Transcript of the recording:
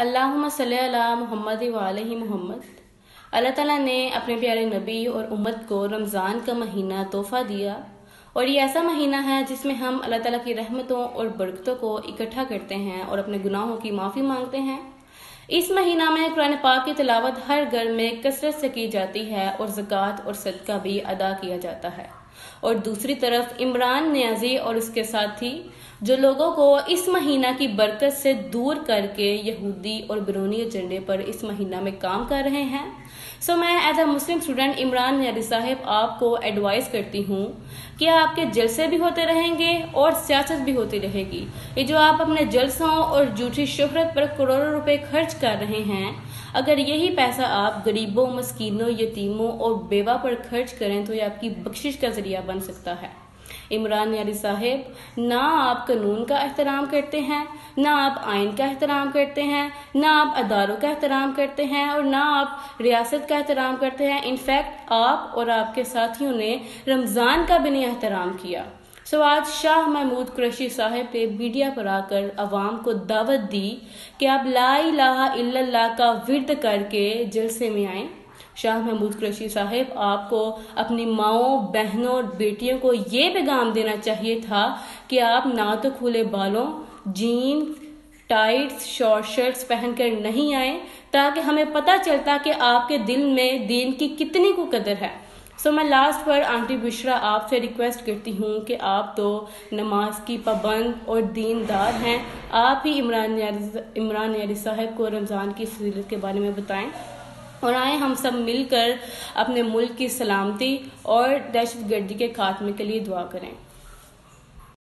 अल्लाह मोहम्मद वाली मोहम्मद। अल्लाह ताला ने अपने प्यारे नबी और उम्मत को रमज़ान का महीना तोहफा दिया और ये ऐसा महीना है जिसमें हम अल्लाह ताला की रहमतों और बरकतों को इकट्ठा करते हैं और अपने गुनाहों की माफ़ी मांगते हैं। इस महीना में कुरान पाक की तलावत हर घर में कसरत से की जाती है और ज़क़़त और सदका भी अदा किया जाता है। और दूसरी तरफ़ इमरान न्याजी और उसके साथी जो लोगों को इस महीना की बरकत से दूर करके यहूदी और बिरोनी एजेंडे पर इस महीना में काम कर रहे हैं। सो so, मैं as a Muslim student Imran न्यारी साहिब आपको एडवाइस करती हूँ कि आपके जलसे भी होते रहेंगे और सियासत भी होती रहेगी। ये जो आप अपने जलसों और झूठी शोहरत पर करोड़ों रुपए खर्च कर रहे हैं अगर यही पैसा आप गरीबों मस्किनों यतीमों और बेवा पर खर्च करें तो ये आपकी बख्शिश का ज़रिया बन सकता है। इमरान यारी साहेब, ना आप कानून का एहतराम करते हैं, ना आप आइन का एहतराम करते हैं, ना आप अदारों का एहतराम करते हैं और ना आप रियासत का एहतराम करते हैं। इनफैक्ट आप और आपके साथियों ने रमज़ान का भी नहीं एहतराम किया। सो आज शाह महमूद कुरैशी साहब ने मीडिया पर आकर अवाम को दावत दी कि आप ला इलाहा इल्लल्लाह का विरद करके जलसे में आए। शाह महमूद कुरैशी साहब आपको अपनी माओ बहनों और बेटियों को ये पैगाम देना चाहिए था कि आप ना तो खुले बालों जीन टाइट्स शॉर्ट शर्ट्स पहनकर नहीं आए ताकि हमें पता चलता कि आपके दिल में दीन की कितनी को कदर है। सो so, मैं लास्ट पर आंटी बिश्रा आपसे रिक्वेस्ट करती हूँ कि आप तो नमाज़ की पाबंद और दीनदार हैं। आप ही इमरान इमरान यारी साहब को रमज़ान की फजीलत के बारे में बताएँ। और आए हम सब मिलकर अपने मुल्क की सलामती और दहशत गर्दी के खात्मे के लिए दुआ करें।